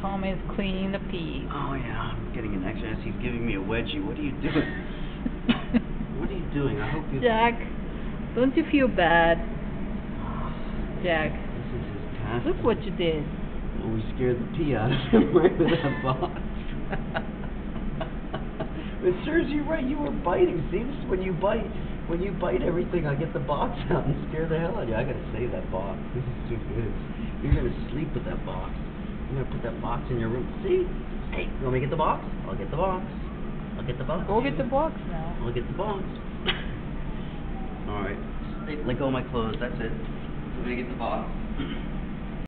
Tom is cleaning the peas. Oh yeah, I'm getting an extra. He's giving me a wedgie. What are you doing? what are you doing? I hope you. Jack, don't you feel bad? Jack, This is his task. look what you did. Well, we scared the pee out of him right with that box. it serves you right. You were biting. See, this is when you bite. When you bite everything, I get the box out and scare the hell out of you. I gotta save that box. This is too good. You're gonna sleep with that box. You're gonna put that box in your room. See? Hey, you want me to get the box? I'll get the box. I'll get the box. Go get the box now. I'll get the box. All right. Let go of my clothes. That's it. I'm gonna get the box.